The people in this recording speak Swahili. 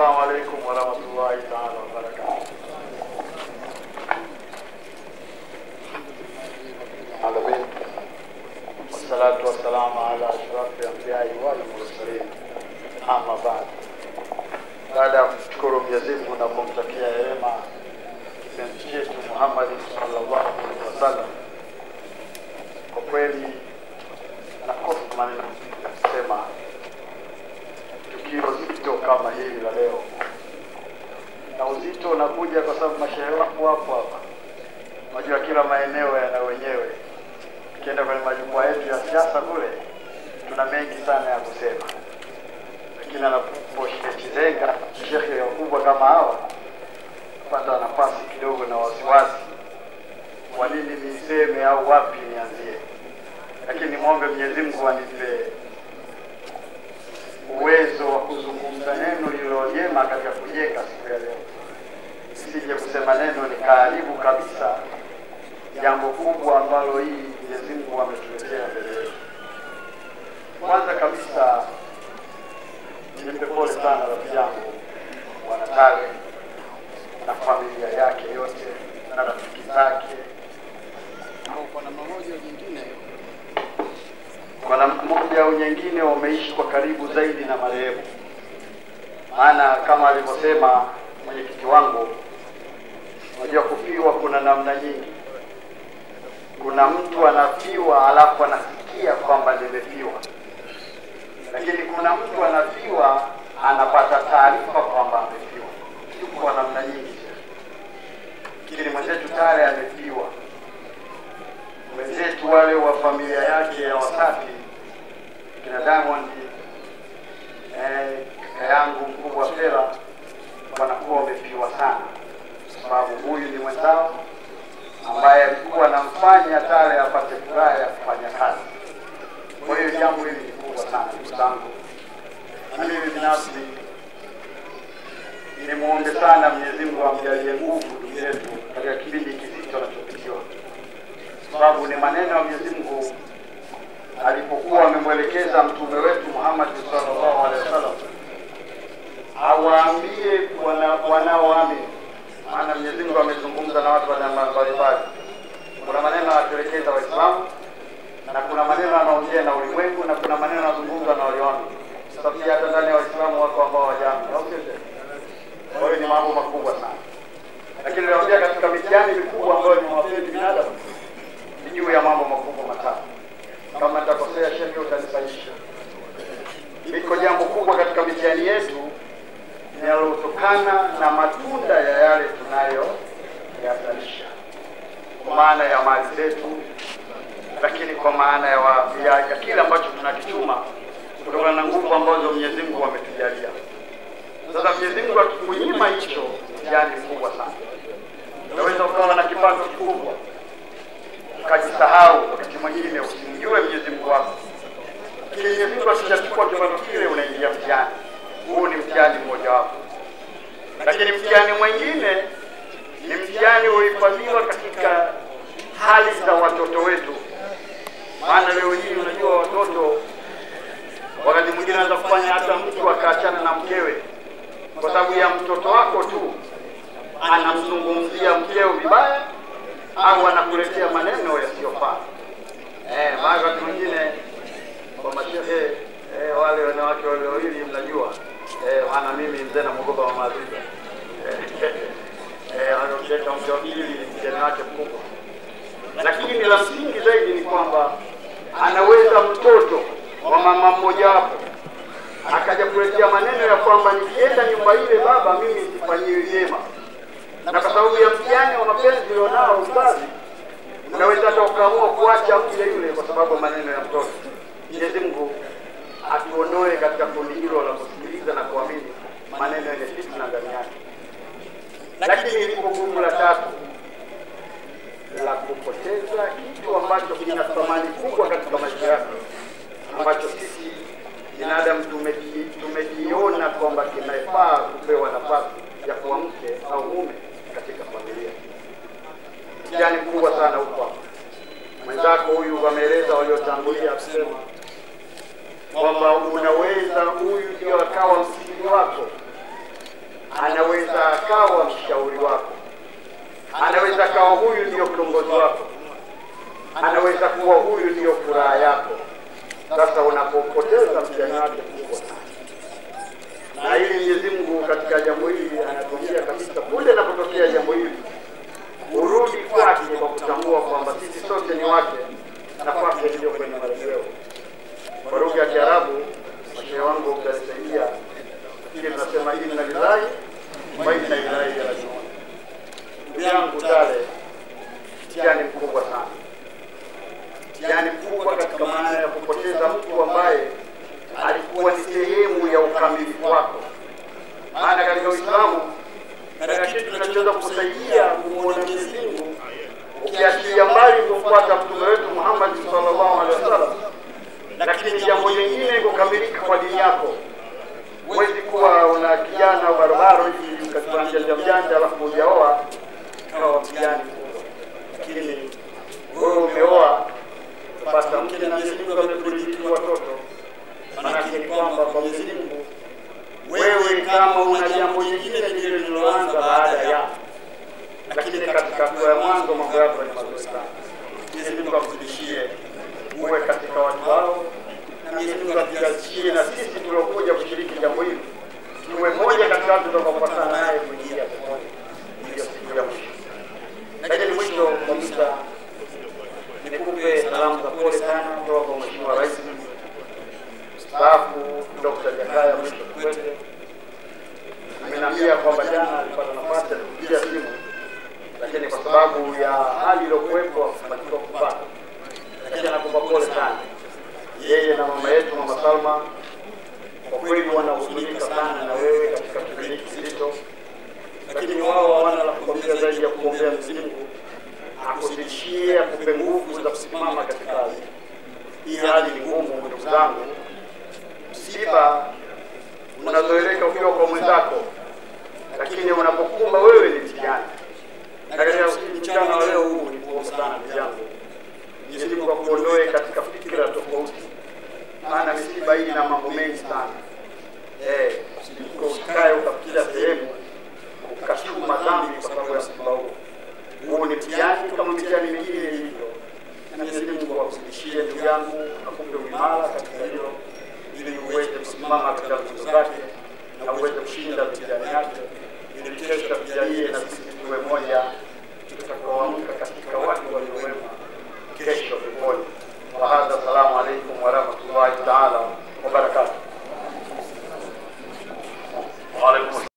Assalamu alaikum warahmatullahi taala wabarakatuh. Alamin. Wassalatu wassalamu ala ashrafi anbiyai wal mursalin. Amma baad. Baada ya kumshukuru Mwenyezi Mungu na kumtakia rehema kipenzi chetu Muhammad sallallahu alaihi wasallam, kwa kweli nakosa maneno kusema kama hili la leo, na uzito unakuja kwa sababu mashehe wako wapo hapa. Unajua kila maeneo yana wenyewe. Ukienda kwenye majukwaa yetu ya siasa kule, tuna mengi sana ya kusema, lakini anaposhikizenga shekhe wakubwa kama hawa pata nafasi kidogo na wasiwasi, kwa nini niseme au wapi nianzie, lakini nimwombe Mwenyezi Mungu anipe sije ni karibu kabisa jambo kubwa ambalo hii Mwenyezi Mungu ametuletea mbele yetu. Kwanza kabisa nimpe pole sana rafiki yangu Bwana na familia yake yote na rafiki zake kwa namna moja au nyingine wameishi kwa karibu zaidi na marehemu. Maana kama alivyosema mwenyekiti wangu, unajua kufiwa kuna namna nyingi. Kuna mtu anafiwa alafu anasikia kwamba nimefiwa, lakini kuna mtu anafiwa anapata taarifa kwamba amefiwa. Yuko kwa namna nyingi, lakini mwenzetu Tare amefiwa mwenzetu wale wa familia yake ya Wasafi kina Diamond eh, kaka yangu mkubwa Fela wanakuwa wamefiwa sana, mwenzao ambaye alikuwa anamfanya Tare apate furaha ya kufanya kazi. Kwa hiyo jambo hili ni kubwa sana, ndugu zangu, na mimi binafsi nimwombe sana Mwenyezi Mungu amjalie nguvu ndugu yetu katika kipindi kizito anachopitiwa sababu ni maneno ya Mwenyezi Mungu alipokuwa amemwelekeza mtume wetu Muhammad sallallahu alaihi wasallam awaambie wana- wanaoamini. Maana Mwenyezi Mungu amezungumza na watu wa namna mbalimbali. Kuna maneno anatuelekeza Waislamu na kuna maneno anaongea na ulimwengu na kuna maneno anazungumza na pia hata ndani ya Waislamu wako ambao hawajaamini, au sio? Kwa hiyo ni mambo makubwa sana, lakini naambia katika mitihani mikubwa ambayo ni mapenzi binadamu ni juu ya mambo makubwa matatu. Kama nitakosea, shehe, utanisahisha. Liko jambo kubwa katika mitihani yetu linalotokana na matunda ya yale tunayo yazalisha, kwa maana ya mali zetu, lakini kwa maana ya, ya, ya kile ambacho tunakichuma kutokana na nguvu ambazo Mwenyezi Mungu ametujalia. Sasa Mwenyezi Mungu akikunyima hicho, yani mkubwa sana. Unaweza ukawa na kipato kikubwa ukajisahau wakati mwingine usimjue Mwenyezi Mungu wako, Kile Mungu akishachukua kipato kile, unaingia mtihani. Huu ni mtihani mmojawapo, lakini mtihani mwingine ni mtihani uhifadhiwa katika hali za watoto wetu. Maana leo hii unajua watoto wakati mwingine anaweza kufanya hata mtu akaachana na mkewe. Kwa sababu ya mtoto wako tu, anamzungumzia mkeo vibaya au anakuletea maneno yasiyofaa. Eh, wakati mwingine kwa mashehe eh, wale wanawake wale wawili mnajua eh, maana mimi mzee namwogopa mama Aziza eh, eh, anamleta mke wa pili mjane wake mkubwa, lakini la msingi zaidi ni kwamba anaweza mtoto wa mama mmoja wapo akaja kuletea maneno ya kwamba nikienda nyumba ile baba, mimi sifanyiwi vyema na kwa sababu ya mtihani wa mapenzi ulionao uzazi, unaweza hata ukaamua kuacha mke yule kwa sababu ya maneno ya mtoto. Mwenyezi Mungu atuondoe katika kundi hilo la kusikiliza na kuamini maneno yenye fitna ndani yake. Lakini liko gumu la tatu la kupoteza kitu ambacho kina thamani kubwa katika maisha yako, ambacho sisi binadamu tumeki- tumekiona kwamba kinafaa kupewa nafasi ya kuwa mke au mume katika familia. Mtihani mkubwa sana huko. Mwenzako huyu wameeleza waliotangulia kusema kwamba unaweza huyu ndio akawa msingi wako anaweza akawa mshauri wako, anaweza akawa huyu ndio kiongozi wako, anaweza kuwa huyu ndio furaha yako. Sasa unapopoteza mtihani wake kubwa sana, na ili Mwenyezi Mungu katika jambo hili anatokea kabisa, kule anapotokea jambo hili urudi kwake kwa kutambua kwamba sisi sote ni wake na kwake ndio kwenye marejeo. Kwa lugha ya Kiarabu, mashehe wangu utanisaidia, lakini tunasema inna lillahi wa inna ilaihi rajiun. Ndugu yangu Tale, mtihani mkubwa sana, mtihani mkubwa katika maana ya kupoteza mtu ambaye alikuwa ni sehemu ya ukamilifu wako. Uislamu katika kitu kinachoweza kusaidia kumwona Mwenyezi Mungu. Ukiachilia mbali kumfuata mtume wetu Muhammad sallallahu alaihi wasallam, lakini jambo lingine kukamilika kwa dini yako. Huwezi kuwa una kijana barabara hivi katika mjanja mjanja, alafu hujaoa. Mtihani mkubwa, lakini wewe umeoa basi mke na Mwenyezi Mungu amekuridhiki watoto, maana ni kwamba kwa Mwenyezi kama una jambo jingine lingine lililoanza baada ya lakini katika hatua ya mwanzo mambo yako ni mazuri sana. Mwenyezi Mungu akuzidishie uwe katika watu hao, na Mwenyezi Mungu atujazishie na sisi tuliokuja kushiriki jambo hili tuwe moja katika watu tutakaopatana naye kuingia pamoja, hiyo siku ya mwisho. Lakini mwisho kabisa nikupe salamu za pole sana kutoka kwa Mheshimiwa Rais mstaafu Dr. Jakaya Mrisho Kikwete. Ameniambia kwamba jana alipata nafasi ya kupigia simu lakini kwa sababu ya hali iliyokuwepo hakufanikiwa kupata, lakini anakupa pole sana yeye na mama yetu mama Salma. Kwa kweli wanahuzunika sana na wewe katika kipindi hiki kizito, lakini wao hawana la kukwambia zaidi ya kuombea Mwenyezi Mungu akuzidishie, akupe nguvu za kusimama katika hali hii. Hali ni ngumu, ndugu zangu. Msiba unazoeleka ukiwa kwa mwenzako, lakini unapokumba wewe ni mtihani na katika mchana wa leo huu nikuomba sana ndugu yangu, Mwenyezi Mungu akuondoe katika fikira tofauti, maana misiba hii ina mambo mengi sana. Eh, usikae ukafikiria sehemu ukashuma dhambi kwa sababu ya msiba huu. Huu ni mtihani kama mitihani mingine ilivyo, na Mwenyezi Mungu akuzidishie ndugu yangu, akupe uimara katika hilo, ili uweze kusimama katika nguzo zake na uweze kushinda mitihani yake, ili kesho tujalie na sisi tuwe moja